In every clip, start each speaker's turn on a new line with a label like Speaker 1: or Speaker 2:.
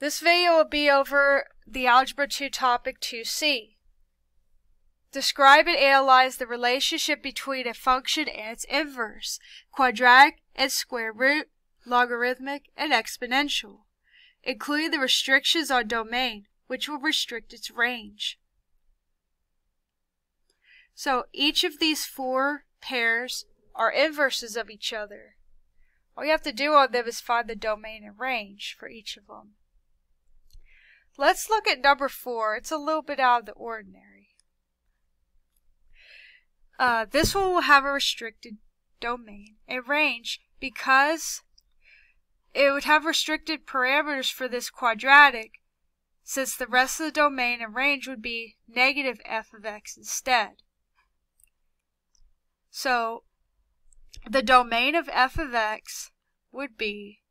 Speaker 1: This video will be over the Algebra 2 topic 2c. Describe and analyze the relationship between a function and its inverse, quadratic and square root, logarithmic, and exponential, including the restrictions on domain, which will restrict its range. So each of these four pairs are inverses of each other. All you have to do on them is find the domain and range for each of them. Let's look at number four. It's a little bit out of the ordinary. Uh, this one will have a restricted domain and range because it would have restricted parameters for this quadratic since the rest of the domain and range would be negative f of x instead. So the domain of f of x would be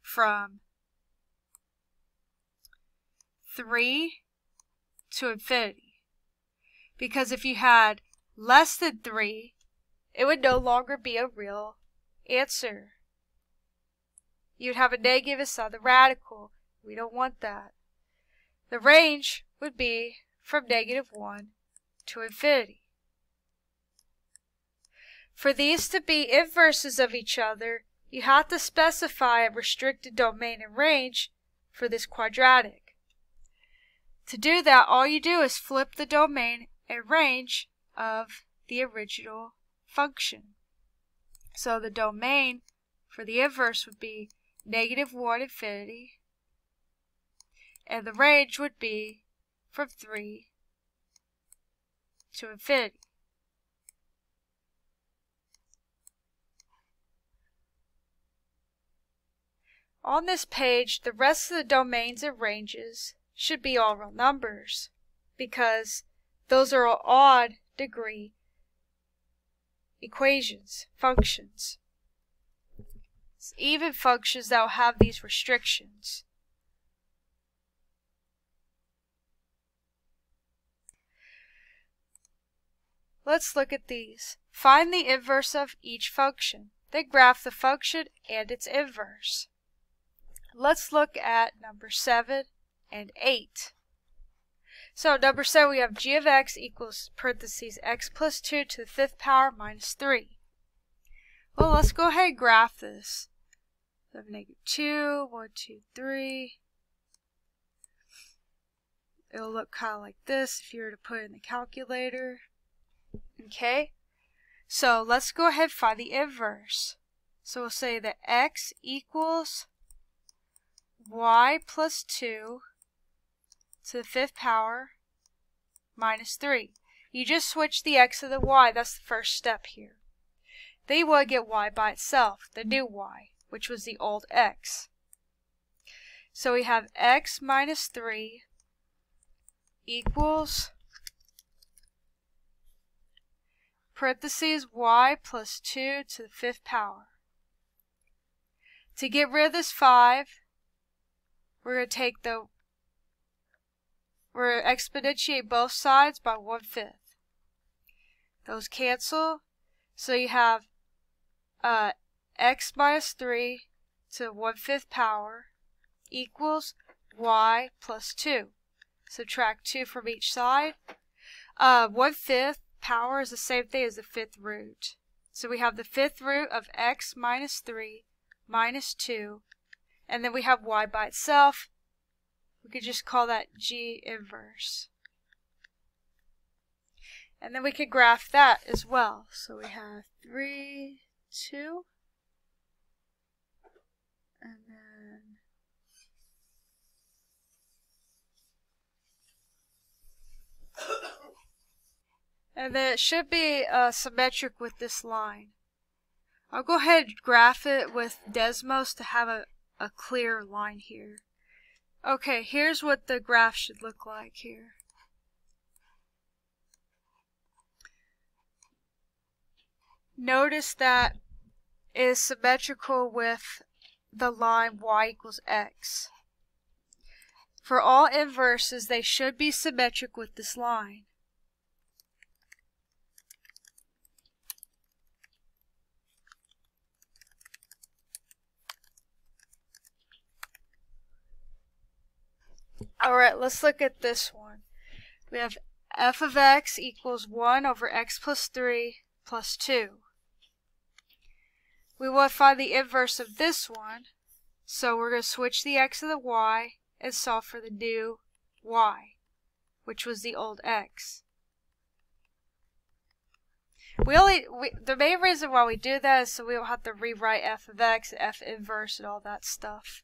Speaker 1: from 3 to infinity. Because if you had less than 3, it would no longer be a real answer. You'd have a negative inside the radical. We don't want that. The range would be from negative 1 to infinity. For these to be inverses of each other, you have to specify a restricted domain and range for this quadratic. To do that, all you do is flip the domain and range of the original function. So the domain for the inverse would be negative 1 infinity, and the range would be from 3 to infinity. On this page, the rest of the domains and ranges should be all real numbers because those are all odd degree equations, functions. It's even functions that will have these restrictions. Let's look at these. Find the inverse of each function. Then graph the function and its inverse. Let's look at number 7 and 8. So number 7 we have g of x equals parentheses x plus 2 to the fifth power minus 3. Well, let's go ahead and graph this. So have negative 2, 1, 2, 3. It'll look kind of like this if you were to put it in the calculator. Okay, so let's go ahead and find the inverse. So we'll say that x equals y plus 2 to the fifth power minus 3. You just switch the x to the y. That's the first step here. Then you to get y by itself, the new y, which was the old x. So we have x minus 3 equals parentheses y plus 2 to the fifth power. To get rid of this 5, we're going to take the we're to exponentiate both sides by one-fifth. Those cancel. So you have uh, x minus 3 to one-fifth power equals y plus 2. Subtract 2 from each side. Uh, one-fifth power is the same thing as the fifth root. So we have the fifth root of x minus 3 minus 2. And then we have y by itself. We could just call that G inverse. And then we could graph that as well. So we have 3, 2, and then and then it should be uh, symmetric with this line. I'll go ahead and graph it with Desmos to have a, a clear line here. Okay, here's what the graph should look like here. Notice that is symmetrical with the line y equals x. For all inverses, they should be symmetric with this line. Alright, let's look at this one. We have f of x equals 1 over x plus 3 plus 2. We want to find the inverse of this one, so we're going to switch the x and the y and solve for the new y, which was the old x. We only we, the main reason why we do that is so we don't have to rewrite f of x, f inverse, and all that stuff.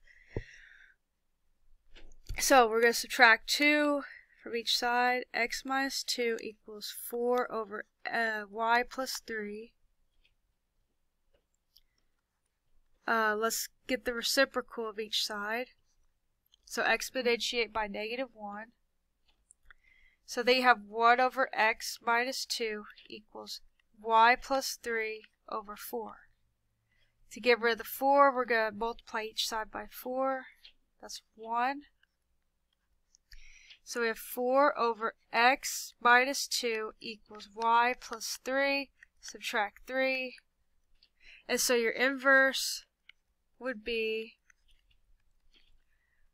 Speaker 1: So we're going to subtract 2 from each side. x minus 2 equals 4 over uh, y plus 3. Uh, let's get the reciprocal of each side. So exponentiate by negative 1. So they have 1 over x minus 2 equals y plus 3 over 4. To get rid of the 4, we're going to multiply each side by 4. That's 1. So we have 4 over x minus 2 equals y plus 3. Subtract 3. And so your inverse would be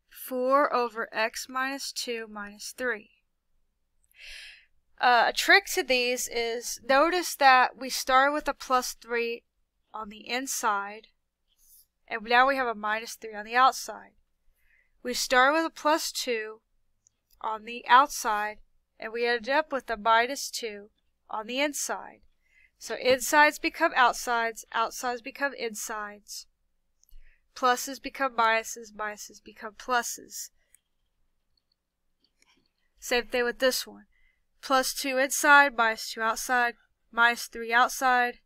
Speaker 1: 4 over x minus 2 minus 3. Uh, a trick to these is notice that we start with a plus 3 on the inside and now we have a minus 3 on the outside. We start with a plus 2 on the outside and we end up with a minus 2 on the inside. So insides become outsides, outsides become insides. Pluses become minuses, minuses become pluses. Same thing with this one plus 2 inside, minus 2 outside, minus 3 outside,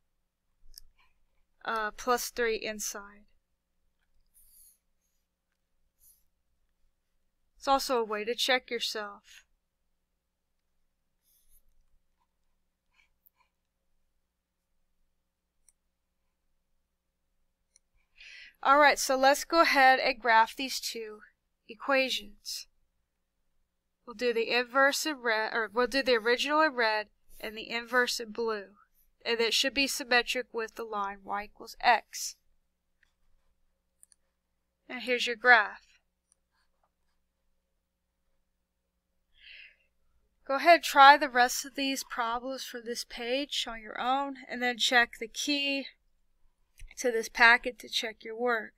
Speaker 1: uh, plus 3 inside. Also a way to check yourself. Alright, so let's go ahead and graph these two equations. We'll do the inverse in red, or we'll do the original in red and the inverse in blue. And it should be symmetric with the line y equals x. And here's your graph. Go ahead try the rest of these problems for this page on your own and then check the key to this packet to check your work.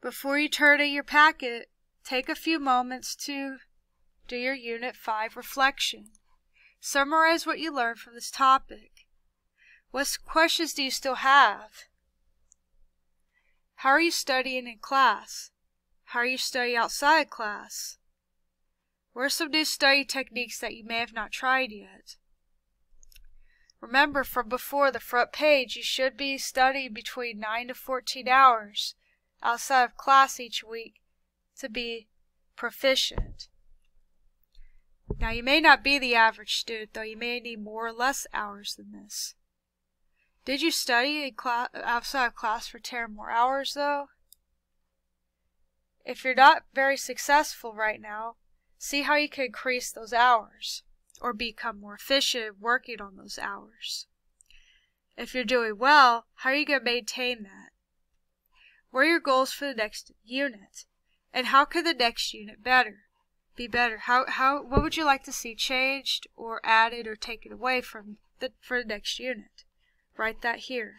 Speaker 1: Before you turn in your packet, take a few moments to do your Unit 5 reflection. Summarize what you learned from this topic. What questions do you still have? How are you studying in class? How you study outside class? What are some new study techniques that you may have not tried yet? Remember from before the front page, you should be studying between 9 to 14 hours outside of class each week to be proficient. Now, you may not be the average student, though you may need more or less hours than this. Did you study outside of class for 10 or more hours, though? If you're not very successful right now, see how you can increase those hours or become more efficient working on those hours. If you're doing well, how are you going to maintain that? What are your goals for the next unit? And how could the next unit better be better? How how what would you like to see changed or added or taken away from the for the next unit? Write that here.